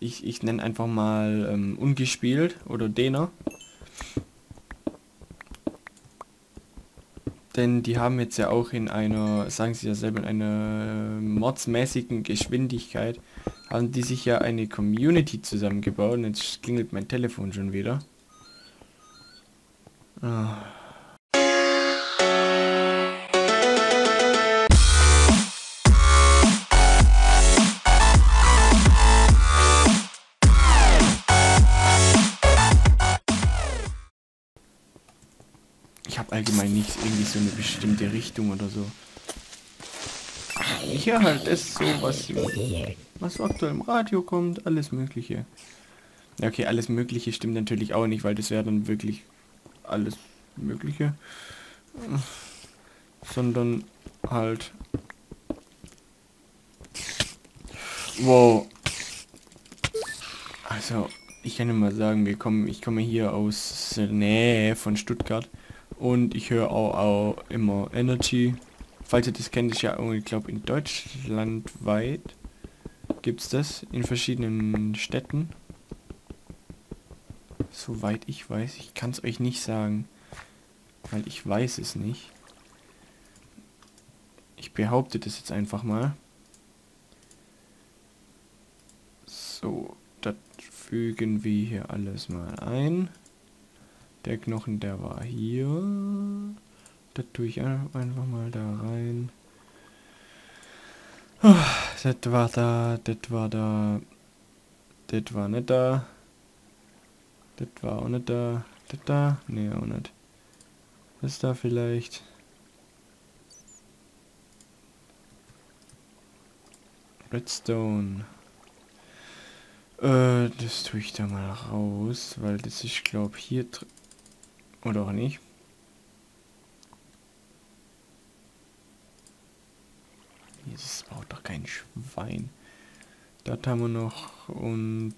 ich, ich nenne einfach mal ähm, ungespielt oder Dena. Denn die haben jetzt ja auch in einer, sagen sie ja selber, in einer modsmäßigen Geschwindigkeit, haben die sich ja eine Community zusammengebaut. Und jetzt klingelt mein Telefon schon wieder. Ah. Allgemein nicht irgendwie so eine bestimmte Richtung oder so. Höre halt das so, was, was aktuell im Radio kommt, alles mögliche. Ja, okay, alles mögliche stimmt natürlich auch nicht, weil das wäre dann wirklich alles mögliche. Sondern halt... Wow. Also, ich kann ja mal sagen, wir kommen, ich komme hier aus der Nähe von Stuttgart. Und ich höre auch, auch immer Energy. Falls ihr das kennt, ist ja, ich glaube, in Deutschland weit gibt es das in verschiedenen Städten. Soweit ich weiß. Ich kann es euch nicht sagen, weil ich weiß es nicht. Ich behaupte das jetzt einfach mal. So, das fügen wir hier alles mal ein. Der Knochen, der war hier. Das tue ich einfach mal da rein. Das war da, das war da. Das war nicht da. Das war auch nicht da. Das da? Nee, auch nicht. Das da vielleicht. Redstone. Äh, das tue ich da mal raus, weil das ist, glaube hier drin. Oder auch nicht. Jesus braucht doch kein Schwein. Das haben wir noch und...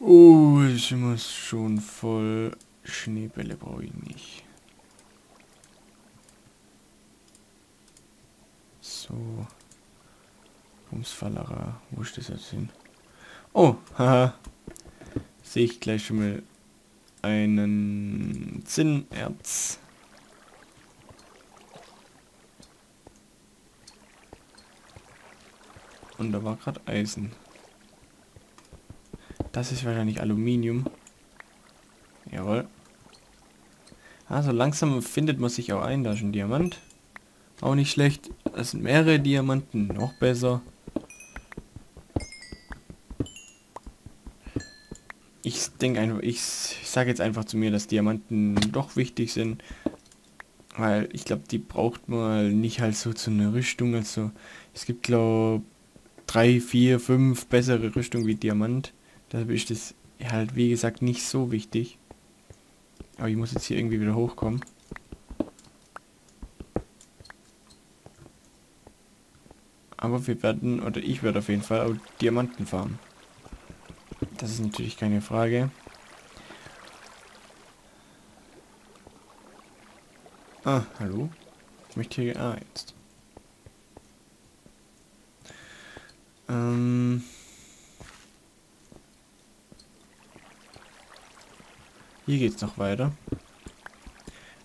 Oh, ist immer schon voll. Schneebälle brauche ich nicht. So. Bumsfallerer. Wo ist das jetzt hin? Oh, haha. Sehe ich gleich schon mal einen Zinnerz. Und da war gerade Eisen. Das ist wahrscheinlich Aluminium. Jawohl. Also langsam findet man sich auch ein. Da ist ein Diamant. Auch nicht schlecht. Das sind mehrere Diamanten. Noch besser. Ich denke einfach, ich, sage jetzt einfach zu mir, dass Diamanten doch wichtig sind. Weil ich glaube, die braucht man nicht halt so zu einer Rüstung. Also es gibt glaube drei, vier, fünf bessere Rüstungen wie Diamant. Deshalb ist das halt wie gesagt nicht so wichtig. Aber ich muss jetzt hier irgendwie wieder hochkommen. Aber wir werden, oder ich werde auf jeden Fall auch Diamanten farmen. Das ist natürlich keine Frage. Ah, hallo? Ich möchte hier... Ah, jetzt. Ähm... Hier geht's noch weiter.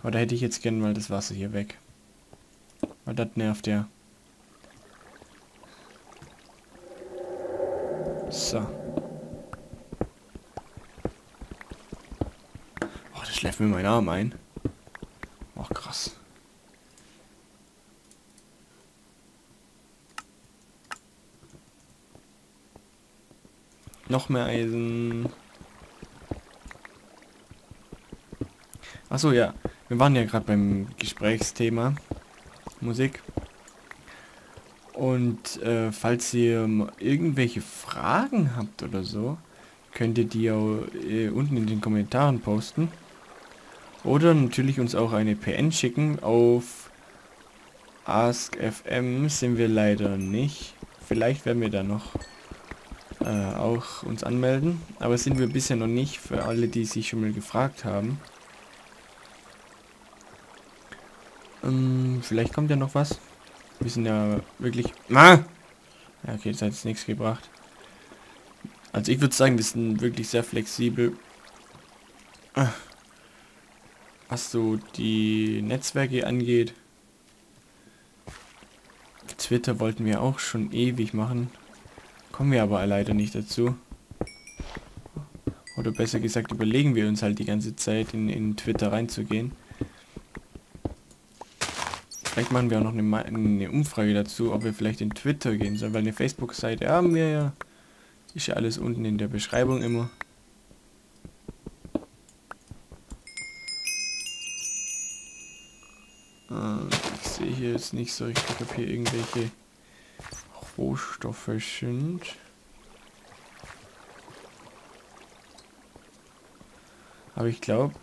Aber da hätte ich jetzt gerne mal das Wasser hier weg. Weil das nervt ja. So. Schläft mir mein Arm ein. Ach, krass. Noch mehr Eisen. Achso, ja. Wir waren ja gerade beim Gesprächsthema Musik. Und äh, falls ihr irgendwelche Fragen habt oder so, könnt ihr die auch äh, unten in den Kommentaren posten. Oder natürlich uns auch eine PN schicken. Auf AskFM sind wir leider nicht. Vielleicht werden wir da noch äh, auch uns anmelden. Aber sind wir bisher noch nicht, für alle, die sich schon mal gefragt haben. Ähm, vielleicht kommt ja noch was. Wir sind ja wirklich... Ah! Ja, okay, das hat jetzt nichts gebracht. Also ich würde sagen, wir sind wirklich sehr flexibel. Was so die Netzwerke angeht. Twitter wollten wir auch schon ewig machen. Kommen wir aber leider nicht dazu. Oder besser gesagt, überlegen wir uns halt die ganze Zeit in, in Twitter reinzugehen. Vielleicht machen wir auch noch eine, eine, Umfrage dazu, ob wir vielleicht in Twitter gehen sollen, weil eine Facebook-Seite haben wir ja. Ist ja alles unten in der Beschreibung immer. Ich sehe hier jetzt nicht so richtig, ob hier irgendwelche Rohstoffe sind. Aber ich glaube,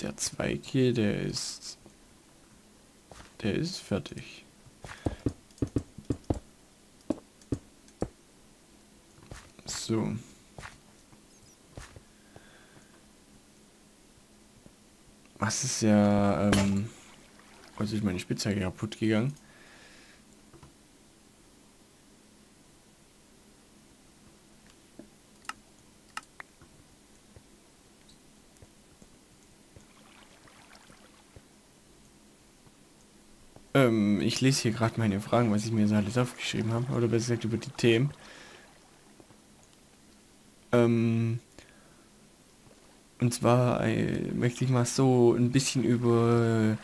der Zweig hier, der ist... Der ist fertig. So. Was ist ja... Ähm, also ist meine Spitzhacke kaputt gegangen. Ähm, ich lese hier gerade meine Fragen, was ich mir so alles aufgeschrieben habe. Oder besser gesagt über die Themen. Ähm, und zwar äh, möchte ich mal so ein bisschen über...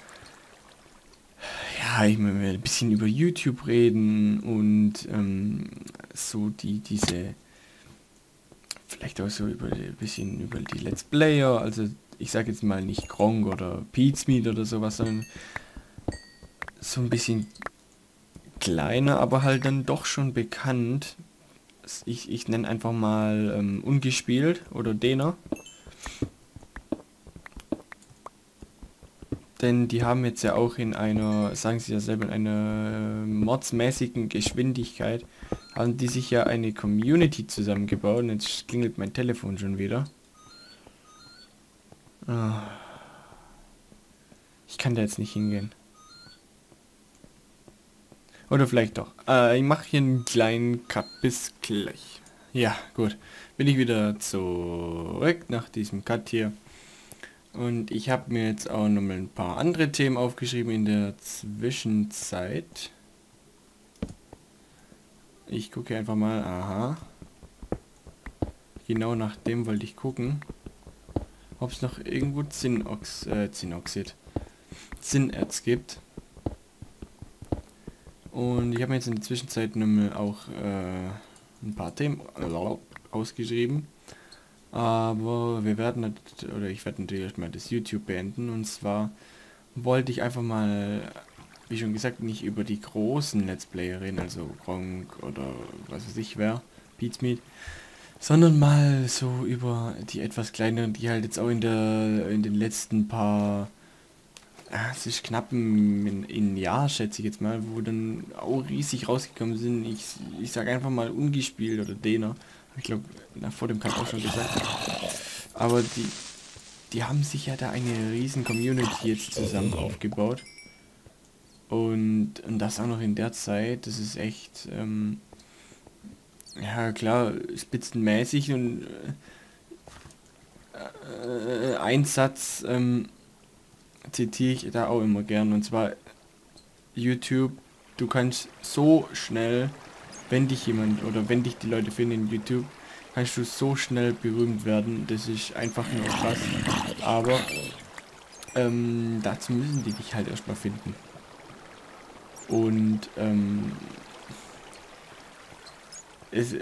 Ich möchte ein bisschen über YouTube reden und ähm, so die, diese... Vielleicht auch so über ein bisschen über die Let's Player, also ich sage jetzt mal nicht Gronk oder Pizmeet oder sowas, sondern so ein bisschen kleiner, aber halt dann doch schon bekannt. Ich, ich nenne einfach mal ähm, ungespielt oder Dena. Denn die haben jetzt ja auch in einer, sagen sie ja selber, in einer modsmäßigen Geschwindigkeit, haben die sich ja eine Community zusammengebaut. Und jetzt klingelt mein Telefon schon wieder. Ah. Ich kann da jetzt nicht hingehen. Oder vielleicht doch. Äh, ich mache hier einen kleinen Cut. Bis gleich. Ja, gut. Bin ich wieder zurück nach diesem Cut hier. Und ich habe mir jetzt auch noch mal ein paar andere Themen aufgeschrieben in der Zwischenzeit. Ich gucke einfach mal. Aha. Genau nach dem wollte ich gucken. Ob es noch irgendwo Zinnox, äh, Zinnoxid, Zinnerz gibt. Und ich habe mir jetzt in der Zwischenzeit auch äh, ein paar Themen ausgeschrieben. Aber wir werden, oder ich werde natürlich erstmal das YouTube beenden. Und zwar wollte ich einfach mal, wie schon gesagt, nicht über die großen Let's Player reden, also Gronk oder was weiß ich wer, Beatsmeet, sondern mal so über die etwas kleineren, die halt jetzt auch in der in den letzten paar Ah, es ist knapp ein, Jahr, schätze ich jetzt mal, wo dann auch riesig rausgekommen sind. Ich, ich sage einfach mal ungespielt oder Dena. Ich glaube, vor dem Kampf auch schon gesagt. Aber die, die haben sich ja da eine riesen Community jetzt zusammen aufgebaut. Und, und das auch noch in der Zeit, das ist echt, ähm, ja klar, spitzenmäßig und äh, äh, Einsatz, ähm, zitiere ich da auch immer gern. Und zwar YouTube, du kannst so schnell, wenn dich jemand oder wenn dich die Leute finden in YouTube, kannst du so schnell berühmt werden. Das ist einfach nur krass. Aber ähm, dazu müssen die dich halt erstmal finden. Und ähm, es,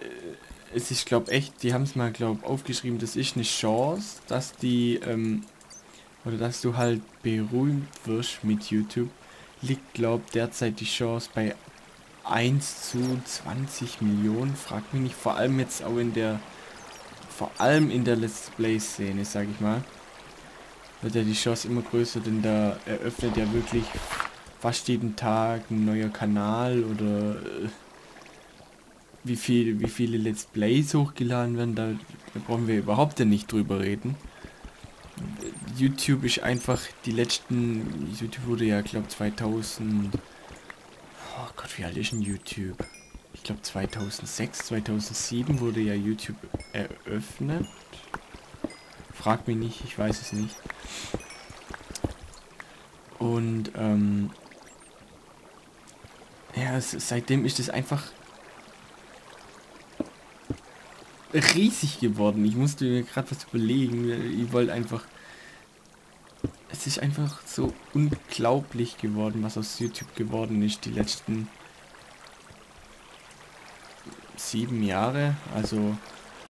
es ist glaube echt, die haben es mal glaube aufgeschrieben, das ist eine Chance, dass die ähm, oder dass du halt berühmt wirst mit YouTube, liegt glaub derzeit die Chance bei 1 zu 20 Millionen. Frag mich nicht, vor allem jetzt auch in der vor allem in der Let's Play Szene, sag ich mal, wird ja die Chance immer größer, denn da eröffnet ja wirklich fast jeden Tag ein neuer Kanal oder äh, wie viel wie viele Let's Plays hochgeladen werden, da, da brauchen wir überhaupt nicht drüber reden. YouTube ist einfach die letzten... YouTube wurde ja, glaube 2000... Oh Gott, wie alt ist denn YouTube? Ich glaube 2006, 2007 wurde ja YouTube eröffnet. Frag mich nicht, ich weiß es nicht. Und ähm, ja, es, seitdem ist es einfach riesig geworden. Ich musste mir gerade was überlegen. Ich wollte einfach... Es ist einfach so unglaublich geworden, was aus YouTube geworden ist die letzten sieben Jahre. Also